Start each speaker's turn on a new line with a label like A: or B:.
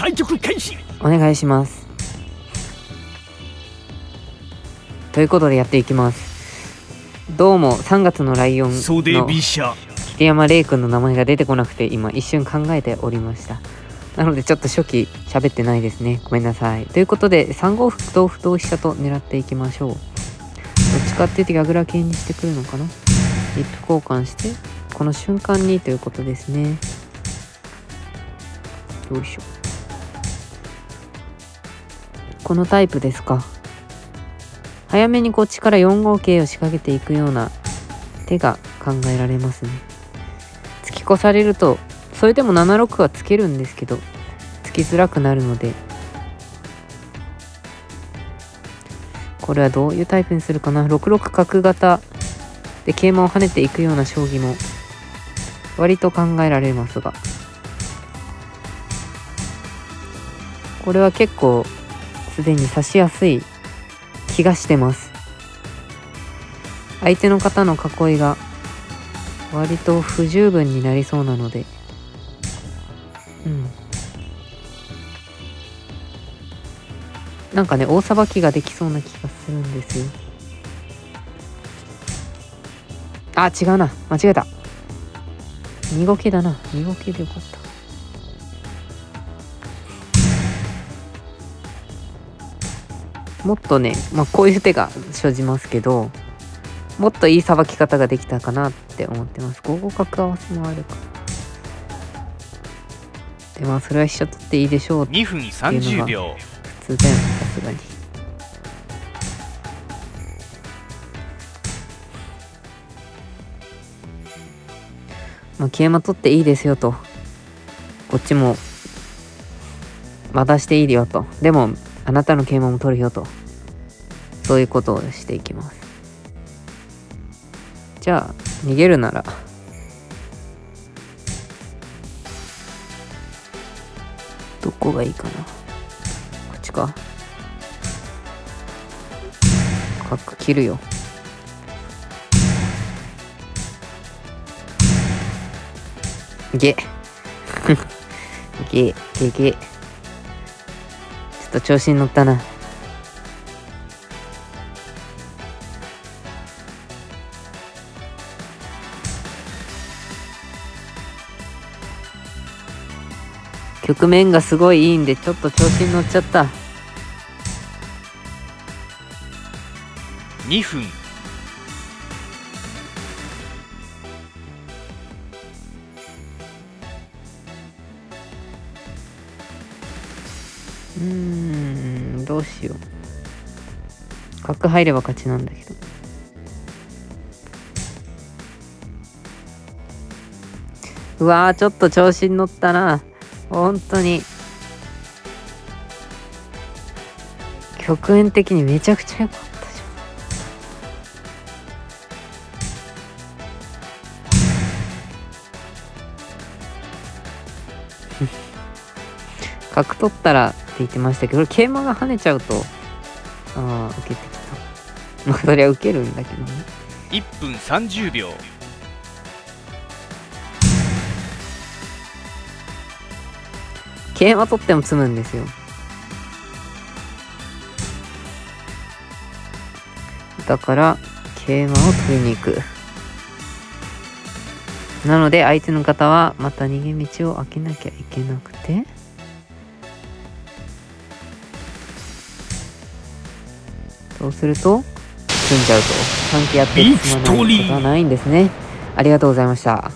A: 対局開始
B: お願いします。ということでやっていきます。どうも3月のライオンの桐山玲君の名前が出てこなくて今一瞬考えておりました。なのでちょっと初期喋ってないですね。ごめんなさい。ということで3五歩同歩同飛車と狙っていきましょう。どっちかっていうとギャグラ系にしてくるのかな？リップ交換してこの瞬間にということですね。よいしょこのタイプですか？早めにこっちから4五桂を仕掛けていくような手が考えられますね。突き越されるとそれでも7六はつけるんですけどつきづらくなるので。これはどういうタイプにするかな？6六角型で桂馬を跳ねていくような将棋も割と考えられますが。これは結構すでに指しやすい気がしてます。相手の方の囲いが割と不十分になりそうなので。うん。なんかね大さばきができそうな気がするんですよ。あ違うな。間違えた。2五桂だな。2五桂でよかった。もっとね、まあ、こういう手が生じますけどもっといいさばき方ができたかなって思ってます。5五角合わせもあるか。でまあそれは飛車取っていいでしょうって
A: 2分30秒。
B: 普通だよねさすがに。まあ桂馬取っていいですよと。こっちも渡していいよと。でもあなたの桂馬も取るよと。そういうことをしていきます。じゃあ逃げるなら。どこがいいかな。こっちか。角切るよ。ゲ。ゲ ゲゲ。ちょっと調子に乗ったな。局面がすごいいいんでちょっと調子に乗っちゃった。
A: 2分。
B: うんどうしよう。角入れば勝ちなんだけど。うわーちょっと調子に乗ったな。本当に。局面的にめちゃくちゃ良かったじゃん。角取ったらって言ってましたけど桂馬が跳ねちゃうとああ受けてきた。まあそりゃ受けるんだけどね。
A: 1分30秒
B: 桂馬取っても詰むんですよ。だから桂馬を取りに行く。なので相手の方はまた逃げ道を開けなきゃいけなくてそうすると詰んじゃうと3期やって進まないことはないんですね。ありがとうございました